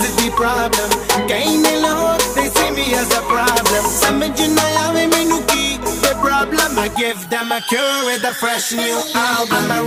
is the problem. Gain a lot, they see me as a problem. Some you know how key. the problem. I give them a cure with a fresh new album. I'm a.